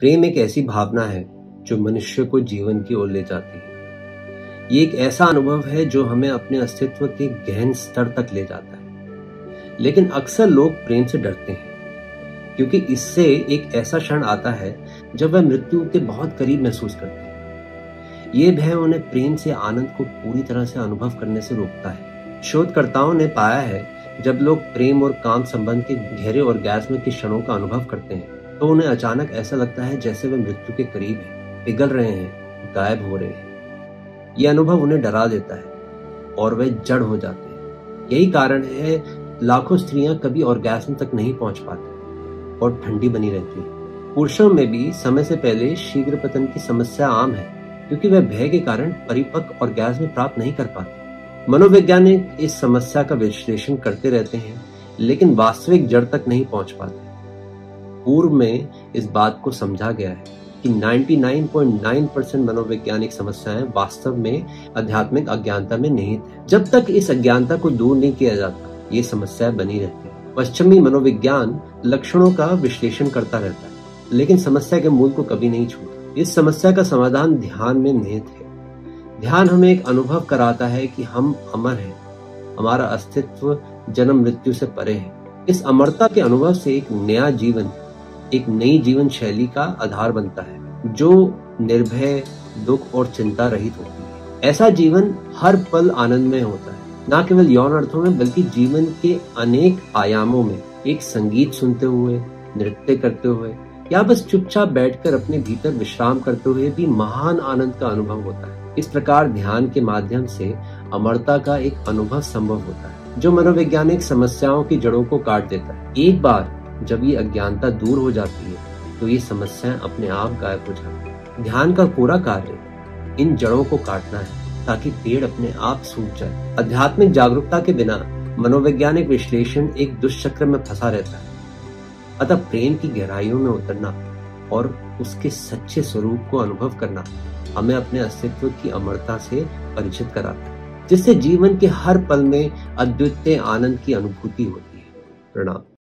प्रेम एक ऐसी भावना है जो मनुष्य को जीवन की ओर ले जाती है। ये एक ऐसा अनुभव है जो हमें अपने अस्तित्व के गहन स्तर तक ले जाता है। लेकिन अक्सर लोग प्रेम से डरते हैं, क्योंकि इससे एक ऐसा क्षण आता है जब वह मृत्यु के बहुत करीब महसूस करते हैं। ये भय उन्हें प्रेम से, आनंद को पूरी तरह से अनुभव करने से रोकता है। शोधकर्ताओं ने पाया है, जब लोग प्रेम और काम संबंध के गहरे और गैस के क्षणों का अनुभव करते हैं तो उन्हें अचानक ऐसा लगता है जैसे वे मृत्यु के करीब हैं, पिघल रहे हैं गायब हो रहे हैं। यह अनुभव उन्हें डरा देता है और वे जड़ हो जाते हैं। यही कारण है लाखों स्त्रियाँ कभी ऑर्गेस्म तक नहीं पहुँच पाती और ठंडी बनी रहती है। पुरुषों में भी समय से पहले शीघ्र पतन की समस्या आम है क्योंकि वह भय के कारण परिपक्व और गैस में प्राप्त नहीं कर पाते। मनोवैज्ञानिक इस समस्या का विश्लेषण करते रहते हैं लेकिन वास्तविक जड़ तक नहीं पहुँच पाते। पूर्व में इस बात को समझा गया है कि 99.9 परसेंट मनोवैज्ञानिक समस्याएँ वास्तव में आध्यात्मिक अज्ञानता में निहित है। जब तक इस अज्ञानता को दूर नहीं किया जाता, ये समस्या बनी रहती है। पश्चिमी मनोविज्ञान लक्षणों का विश्लेषण करता रहता है, लेकिन समस्या के मूल को कभी नहीं छूता। इस समस्या का समाधान ध्यान में निहित है। ध्यान हमें एक अनुभव कराता है कि हम अमर हैं। हमारा अस्तित्व जन्म मृत्यु से परे है। इस अमरता के अनुभव से एक नया जीवन एक नई जीवन शैली का आधार बनता है, जो निर्भय, दुख और चिंता रहित होती है। ऐसा जीवन हर पल आनंद में होता है। न केवल यौन अर्थों में, बल्कि जीवन के अनेक आयामों में। एक संगीत सुनते हुए, नृत्य करते हुए, या बस चुपचाप बैठकर अपने भीतर विश्राम करते हुए भी महान आनंद का अनुभव होता है। इस प्रकार ध्यान के माध्यम से अमरता का एक अनुभव संभव होता है, जो मनोवैज्ञानिक समस्याओं की जड़ों को काट देता है। एक बार जब ये अज्ञानता दूर हो जाती है तो ये समस्याएँ अपने आप गायब हो जाती है। ध्यान का पूरा कार्य इन जड़ों को काटना है, ताकि पेड़ अपने आप सूख जाए। आध्यात्मिक जागरूकता के बिना मनोवैज्ञानिक विश्लेषण एक दुष्चक्र में फंसा रहता है। अतः प्रेम की गहराइयों में उतरना और उसके सच्चे स्वरूप को अनुभव करना हमें अपने अस्तित्व की अमरता से परिचित कराता है, जिससे जीवन के हर पल में अद्वितीय आनंद की अनुभूति होती है। प्रणाम।